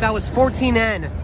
that was 14N.